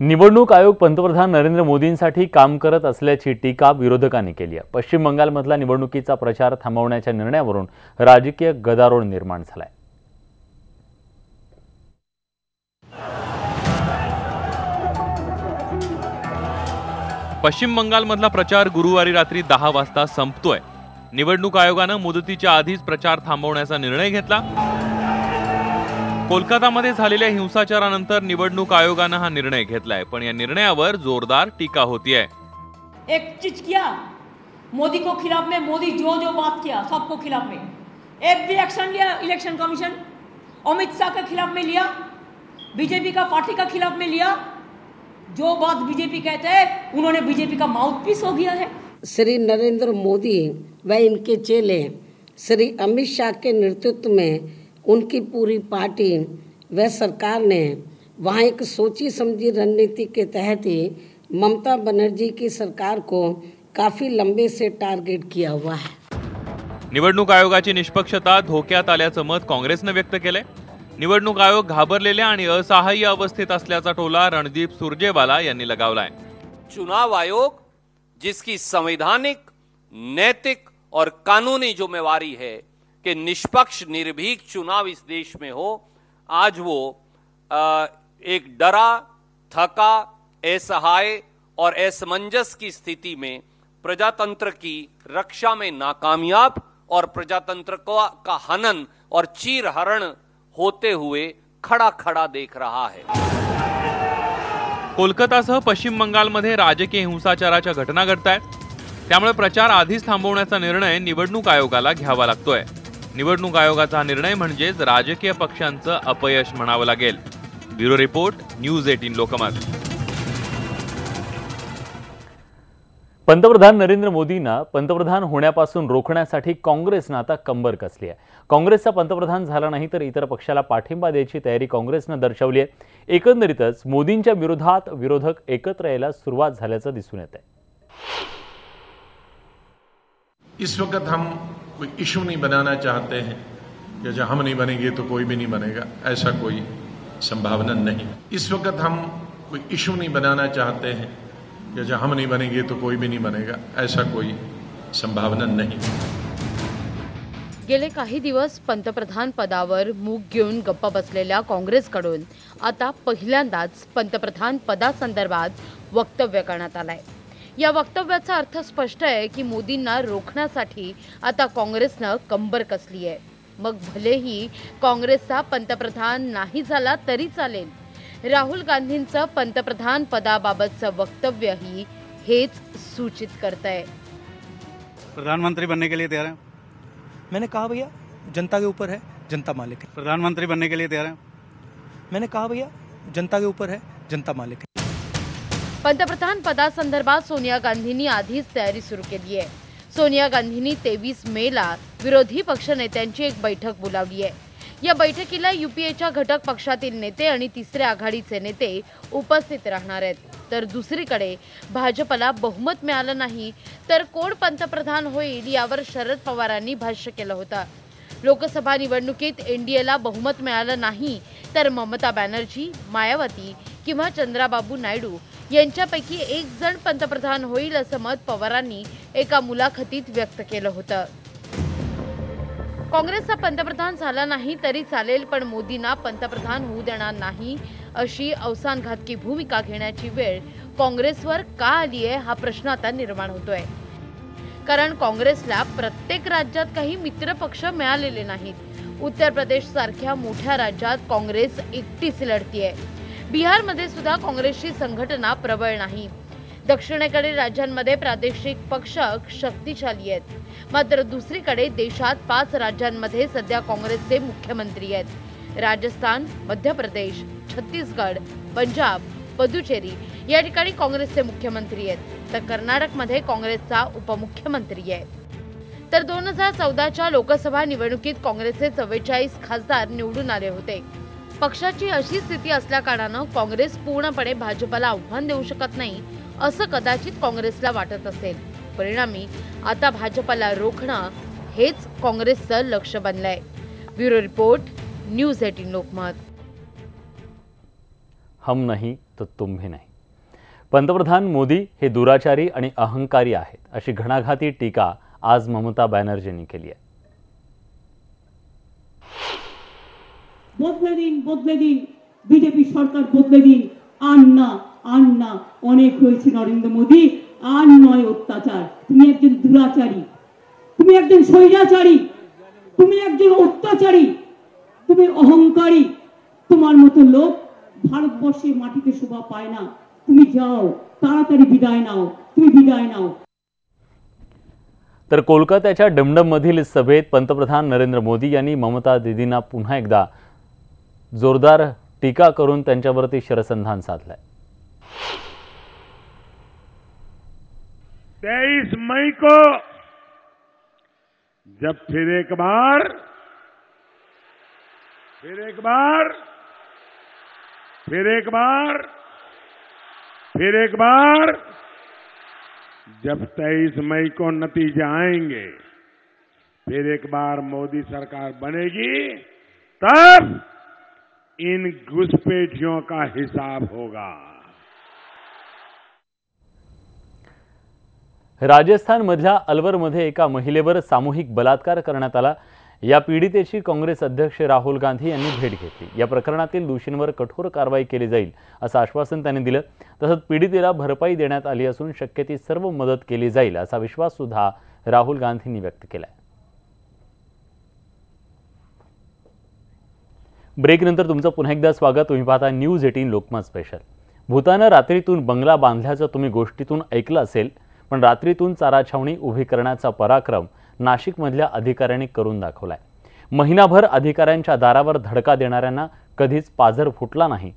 निवडणूक आयोग पंतप्रधान नरेंद्र मोदींसाठी काम करत असल्याची टीका विरोधकांनी केली आहे. पश्चिम बंगालमधला निवडणुकीचा प्रचार थांबवण्याच्या निर्णयावरून राजकीय गदारोळ निर्माण झालाय. पश्चिम बंगालमधला प्रचार गुरुवारी रात्री दहा वाजता संपतोय. निवडणूक आयोगानं मुदतीच्या आधीच प्रचार थांबवण्याचा निर्णय घेतला. कोलकातामध्ये झालेल्या हिंसाचारानंतर निवडणूक आयोगानं हा निर्णय घेतलाय पण या निर्णयावर जोरदार टीका होतीये. एक चीज़ किया मोदी को खिलाफ में मोदी जो जो बात किया सबको खिलाफ में। एक भी एक्शन लिया इलेक्शन कमीशन अमित शाह के खिलाफ में लिया बीजेपी का पार्टी का खिलाफ में लिया जो बात बीजेपी कहते हैं उन्होंने बीजेपी का माउथ पीस हो गया है। श्री नरेंद्र मोदी व इनके चेले श्री अमित शाह के नेतृत्व में उनकी पूरी पार्टी व सरकार ने वहाँ एक सोची समझी रणनीति के तहत ही ममता बनर्जी की सरकार को काफ़ी लंबे से टारगेट किया हुआ है। निवडणूक आयोगाची निष्पक्षता धोक्यात आल्याचं मत काँग्रेसनं व्यक्त केलंय. निवडणूक आयोग घाबरलेल्या आणि असहाय्य अवस्थेत असल्याचा टोला रणदीप सुरजेवाला यांनी लगावलाय. चुनाव आयोग जिसकी संवैधानिक नैतिक और कानूनी जिम्मेवारी है कि निष्पक्ष, निर्भीक चुनाव इस देश में हो, आज वो एक डरा, थका, असहाय और असमंजस की स्थिति में प्रजातंत्र की रक्षा में नाकामयाब और प्रजातंत्र का हनन और चीर हरण होते हुए खड़ा खड़ा देख रहा है। कोलकातासह पश्चिम बंगाल बंगालमध्ये राजकीय हिंसाचाराच्या घटना घडत आहेत त्यामुळे प्रचार आधीच थांबवण्याचा निर्णय निवडणूक आयोगाला घ्यावा लागतोय. निवडणूक आयोगाचा हा निर्णय म्हणजेच राजकीय पक्षांचं अपयश म्हणावं लागेल. Bureau report news eighteen Lokmat. पंतप्रधान नरेंद्र मोदींना पंतप्रधान होण्यापासून रोखण्यासाठी काँग्रेसनं आता कंबर कसली आहे. काँग्रेसचा पंतप्रधान झाला नाही तर इतर पक्षाला पाठिंबा द्यायची तयारी काँग्रेसनं दर्शवली आहे. एकंदरीतच मोदींच्या विरोधात विरोधक एकत्र यायला सुरुवात झाल्याचं दिसून येत आहे इस वक्त हम कोई इशू नहीं बनाना चाहते हैं कि जब हम नहीं बनेंगे तो कोई भी नहीं बनेगा, ऐसा कोई संभावना नहीं। इस वक्त हम कोई इशू नहीं बनाना चाहते हैं कि जब हम नहीं बनेंगे तो कोई भी नहीं बनेगा, ऐसा कोई संभावना नहीं। गेले काही दिवस पंतप्रधान पदावर मूग घेऊन गप्प बसलेल्या काँग्रेसकडून आता पहिल्यांदाच पंतप्रधान पदासंदर्भात वक्तव्य करण्यात आलंय. या वक्तव्याचा अर्थ स्पष्ट आहे की मोदींना रोखण्यासाठी आता काँग्रेसनं कंबर कसली आहे. मग भलेही काँग्रेसचा पंतप्रधान नाही झाला तरी चालेल. राहुल गांधींचं पंतप्रधान पदाबाबतचं वक्तव्यही हेच सूचित करत आहे प्रधानमंत्री बनने के लिए तैयार हैं? मैंने कहा भैया जनता के ऊपर है जनता मालिक है। प्रधानमंत्री बनने के लिए तैयार हैं? मैंने कहा भैया जनता के ऊपर है जनता मालिक है। पंतप्रधान पदासंदर्भात सोनिया गांधींनी आधीच तयारी सुरू केली आहे. सोनिया गांधींनी तेवीस मेला विरोधी पक्षनेत्यांची एक बैठक बोलावली आहे. या बैठकीला युपीएच्या घटक पक्षातील नेते आणि तिसऱ्या आघाडीचे नेते उपस्थित राहणार आहेत. तर दुसरीकडे भाजपला बहुमत मिळालं नाही तर कोण पंतप्रधान होईल यावर शरद पवारांनी भाष्य केलं होतं. लोकसभा निवडणुकीत एनडीएला बहुमत मिळालं नाही तर ममता बॅनर्जी मायावती किंवा चंद्राबाबू नायडू यांच्यापैकी एक जण पंतप्रधान होईल असं मत पवारांनी एका मुलाखतीत व्यक्त केलं होतं. काँग्रेसचा पंतप्रधान झाला नाही तरी चालेल पण मोदींना पंतप्रधान होऊ देणार नाही अशी अवसानघातकी भूमिका घेण्याची वेळ काँग्रेसवर का आली आहे हा प्रश्न आता निर्माण होतोय. कारण काँग्रेसला प्रत्येक राज्यात काही मित्रपक्ष मिळालेले नाहीत. उत्तर प्रदेश सारख्या मोठ्या राज्यात काँग्रेस एकटीच लढतीये. बिहारमध्ये सुद्धा काँग्रेसची संघटना प्रबळ नाही. दक्षिणेकडील राज्यांमध्ये प्रादेशिक पक्ष शक्तिशाली आहेत. मात्र दुसरीकडे देशात पाच राज्यांमध्ये सध्या काँग्रेसचे मुख्यमंत्री आहेत. राजस्थान मध्य प्रदेश छत्तीसगड पंजाब पदुचेरी या ठिकाणी काँग्रेसचे मुख्यमंत्री आहेत. तर कर्नाटकमध्ये काँग्रेसचा उपमुख्यमंत्री आहे. तर दोन हजार चौदाच्या लोकसभा निवडणुकीत काँग्रेसचे चव्वेचाळीस खासदार निवडून आले होते. पक्षाची अशी स्थिती असल्या कारणानं काँग्रेस पूर्णपणे भाजपला आव्हान देऊ शकत नाही असं कदाचित काँग्रेसला वाटत असेल. परिणामी आता भाजपला रोखणं हेच काँग्रेसचं लक्ष बनलंय. Bureau report news eighteen Lokmat. हम नहीं तो तुम नाही. पंतप्रधान मोदी हे दुराचारी आणि अहंकारी आहेत अशी घणाघाती टीका आज ममता बॅनर्जींनी केली आहे. বদলে দিন বদলে দিন বিজেপি সরকার বদলে দিন আর না আর না অনেক হয়েছে নরেন্দ্র মোদী আর নয় অত্যাচার তুমি একজন দুরাচারী তুমি একজন স্বৈরাচারী তুমি একজন অত্যাচারী তুমি অহংকারী তোমার মতো লোক ভারতবর্ষের মাটিতে শোভা পায় না তুমি যাও তাড়াতাড়ি বিদায় নাও তুমি বিদায় নাও तर कोलकात्याच्या डमडममधील सभेत पंतप्रधान नरेंद्र मोदी यांनी ममता दिदींना पुन्हा एकदा जोरदार टीका करून त्यांच्यावरती शरसंधान साधलंय. तेईस मई को जब फिर एक बार फिर एक बार फिर एक बार फिर एक बार जब तेईस मई को नतीजे आएंगे फिर एक बार मोदी सरकार बनेगी तब इन घुसपैठियों का हिसाब होगा। राजस्थानमधल्या अलवरमध्ये एका महिलेवर सामूहिक बलात्कार करण्यात आला. या पीडितेची काँग्रेस अध्यक्ष राहुल गांधी यांनी भेट घेतली. या प्रकरणातील दोषींवर कठोर कारवाई केली जाईल असं आश्वासन त्यांनी दिलं. तसंच पीडितेला भरपाई देण्यात आली असून शक्य ती सर्व मदत केली जाईल असा विश्वास सुद्धा राहुल गांधींनी व्यक्त केलाय. ब्रेकनंतर तुमचं पुन्हा एकदा स्वागत. तुम्ही पाहता न्यूज एटीन लोकमत स्पेशल भूतानं रात्रीतून बंगला बांधल्याचं तुम्ही गोष्टीतून ऐकलं असेल पण रात्रीतून चारा छावणी उभी करण्याचा पराक्रम नाशिकमधल्या अधिकाऱ्यांनी करून दाखवलाय. महिनाभर अधिकाऱ्यांच्या दारावर धडका देणाऱ्यांना कधीच पाझर फुटला नाही.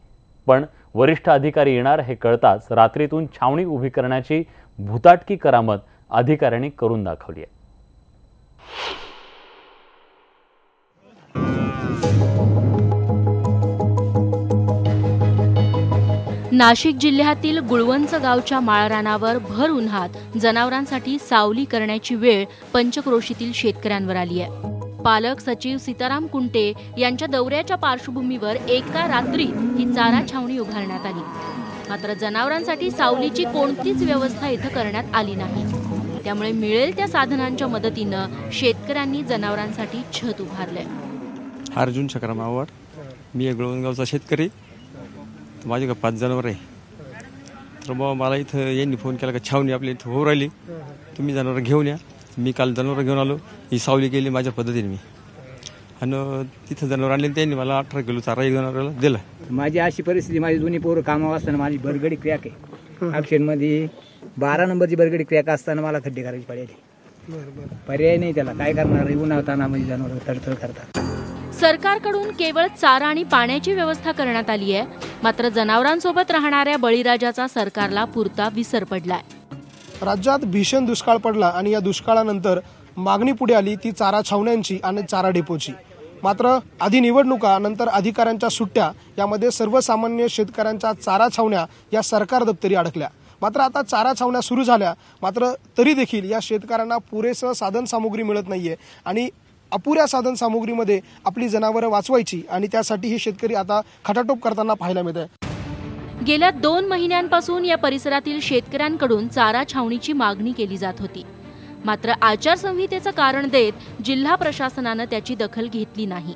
पण वरिष्ठ अधिकारी येणार हे कळताच रात्रीतून छावणी उभी करण्याची भूताटकी करामत अधिकाऱ्यांनी करून दाखवली आहे. नाशिक जिल्ह्यातील गुळवंच गावच्या माळरानावर भर उन्हात जनावरांसाठी सावली करण्याची वेळ पंचक्रोशीतील शेतकऱ्यांवर आली आहे. पालक सचिव सीताराम कुंटे यांच्या दौऱ्याच्या पार्श्वभूमीवर एका रात्री ही चारा छावणी उभारण्यात आली. मात्र जनावरांसाठी सावलीची कोणतीच व्यवस्था इथं करण्यात आली नाही. त्यामुळे मिळेल त्या साधनांच्या मदतीनं शेतकऱ्यांनी जनावरांसाठी छत उभारलंय. अर्जुन चक्रमावड मी गुळवणगावचा शेतकरी. तर माझे का पाच जनावर आहे. तर मग मला इथं यांनी फोन केला का छावणी आपली इथं होऊ राहिली. तुम्ही जनावर घेऊन या. मी काल जनावर घेऊन आलो. ही सावली केली माझ्या पद्धतीने मी. आणि तिथं जनावर आणले त्यांनी मला अठरा किलो चारा एक जनावराला दिला. माझी अशी परिस्थिती माझी दोन्ही पोरं कामावर असताना माझी बरगडी क्रॅक आहे. ॲक्सिडेंटमध्ये बारा नंबरची बरगडी क्रॅक असताना मला खड्डे करायची पडेल. पर्याय नाही त्याला. काय करणार? उन्हातानामध्ये जनावर तडतड करतात. सरकारकडून केवळ चारा आणि पाण्याची व्यवस्था करण्यात आली आहे. मात्र जनावरांसोबत राहणाऱ्या बळीराजाचा सरकारला पुरता विसर पडलाय. राज्यात भीषण दुष्काळ पडला आणि या दुष्काळानंतर मागणी पुढे आली ती चारा छावण्यांची आणि चारा डेपोची. मात्र आधी निवडणुका नंतर अधिकाऱ्यांच्या सुट्ट्या यामध्ये सर्वसामान्य शेतकऱ्यांच्या चारा छावण्या या सरकार दप्तरी अडकल्या. मात्र आता चारा छावण्या सुरू झाल्या मात्र तरी देखील या शेतकऱ्यांना पुरेसं साधन सामुग्री मिळत नाहीये आणि अपुऱ्या साधन सामुग्रीमध्ये आपली जनावरं वाचवायची आणि त्यासाठी हे शेतकरी आता खटाटोप करताना पाहायला मिळत आहे गेल्या दोन महिन्यांपासून या परिसरातील शेतकऱ्यांकडून चारा छावणीची मागणी केली जात होती. मात्र आचारसंहितेचं कारण देत जिल्हा प्रशासनानं त्याची दखल घेतली नाही.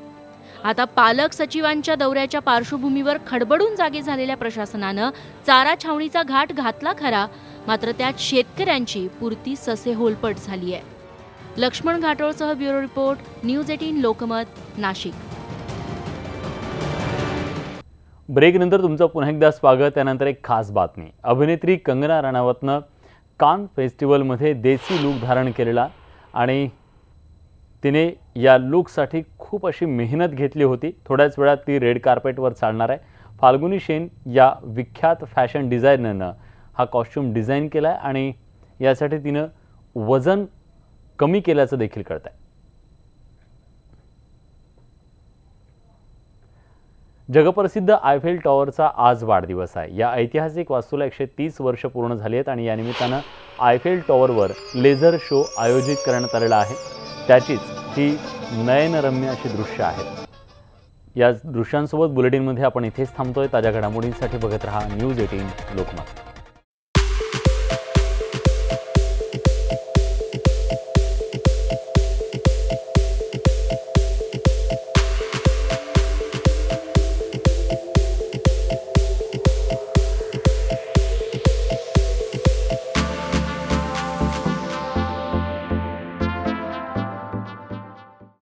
आता पालक सचिवांच्या दौऱ्याच्या पार्श्वभूमीवर खडबडून जागे झालेल्या प्रशासनानं चारा छावणीचा घाट घातला खरा मात्र त्यात शेतकऱ्यांची पुरती ससे होलपट झाली आहे Laxman घाटोळसह bureau report news eighteen Lokmat Nashik. ब्रेकनंतर तुमचं पुन्हा एकदा स्वागत. त्यानंतर एक खास बातमी. अभिनेत्री कंगना राणावतनं कान फेस्टिवलमध्ये देसी लूक धारण केलेला आणि तिने या लूकसाठी खूप अशी मेहनत घेतली होती. थोड्याच वेळात ती रेड कार्पेटवर चालणार आहे. फाल्गुनी शेन या विख्यात फॅशन डिझायनरनं हा कॉस्ट्यूम डिझाईन केला आहे आणि यासाठी तिनं वजन कमी केल्याचं देखील कळत आहे जगप्रसिद्ध आयफेल टॉवरचा आज वाढदिवस आहे. या ऐतिहासिक वास्तूला एकशे तीस वर्ष पूर्ण झाली आहेत आणि या निमित्तानं आयफेल टॉवरवर लेझर शो आयोजित करण्यात आलेला आहे. त्याचीच ही नयनरम्य अशी दृश्य आहेत या दृश्यांसोबत बुलेटिनमध्ये आपण इथेच थांबतोय. ताज्या घडामोडींसाठी बघत रहा न्यूज एटीन लोकमत.